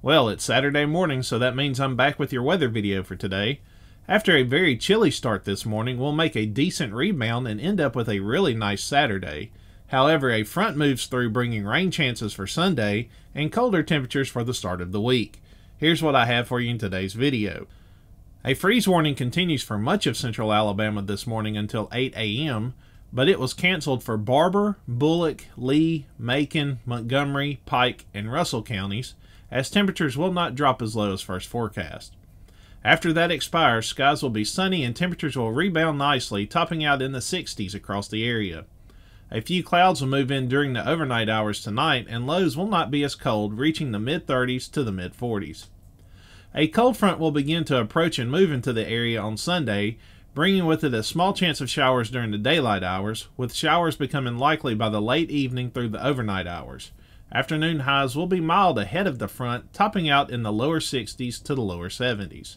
Well, it's Saturday morning, so that means I'm back with your weather video for today. After a very chilly start this morning, we'll make a decent rebound and end up with a really nice Saturday. However, a front moves through bringing rain chances for Sunday and colder temperatures for the start of the week. Here's what I have for you in today's video. A freeze warning continues for much of central Alabama this morning until 8 a.m., but it was canceled for Barbour, Bullock, Lee, Macon, Montgomery, Pike, and Russell counties, as temperatures will not drop as low as first forecast. After that expires, skies will be sunny and temperatures will rebound nicely, topping out in the 60s across the area. A few clouds will move in during the overnight hours tonight, and lows will not be as cold, reaching the mid 30s to the mid 40s. A cold front will begin to approach and move into the area on Sunday, bringing with it a small chance of showers during the daylight hours, with showers becoming likely by the late evening through the overnight hours. Afternoon highs will be mild ahead of the front, topping out in the lower 60s to the lower 70s.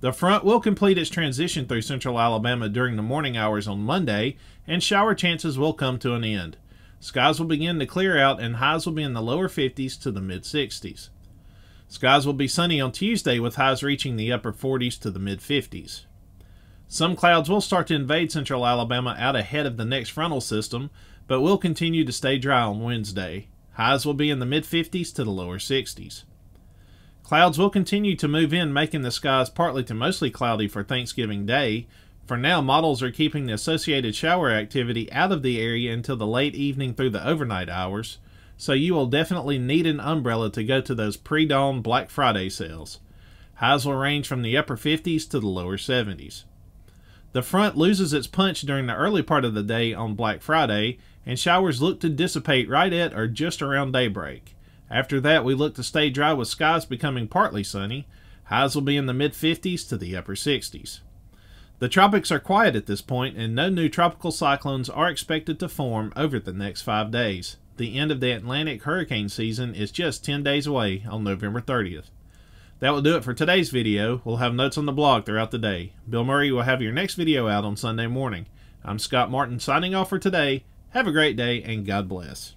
The front will complete its transition through central Alabama during the morning hours on Monday, and shower chances will come to an end. Skies will begin to clear out, and highs will be in the lower 50s to the mid 60s. Skies will be sunny on Tuesday, with highs reaching the upper 40s to the mid 50s. Some clouds will start to invade central Alabama out ahead of the next frontal system, but will continue to stay dry on Wednesday. Highs will be in the mid 50s to the lower 60s. Clouds will continue to move in, making the skies partly to mostly cloudy for Thanksgiving Day. For now, models are keeping the associated shower activity out of the area until the late evening through the overnight hours, so you will definitely need an umbrella to go to those pre dawn Black Friday sales. Highs will range from the upper 50s to the lower 70s. The front loses its punch during the early part of the day on Black Friday, and showers look to dissipate right at or just around daybreak. After that, we look to stay dry with skies becoming partly sunny. Highs will be in the mid 50s to the upper 60s. The tropics are quiet at this point, and no new tropical cyclones are expected to form over the next five days. The end of the Atlantic hurricane season is just 10 days away on November 30th. That will do it for today's video. We'll have notes on the blog throughout the day. Bill Murray will have your next video out on Sunday morning. I'm Scott Martin signing off for today. Have a great day and God bless.